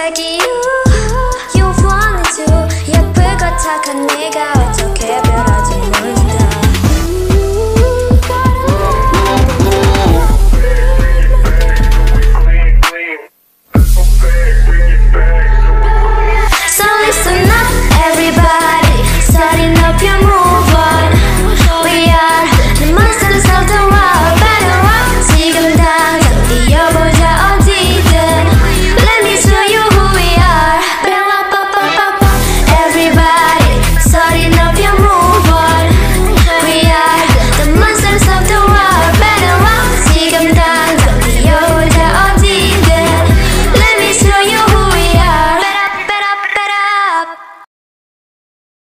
Саки.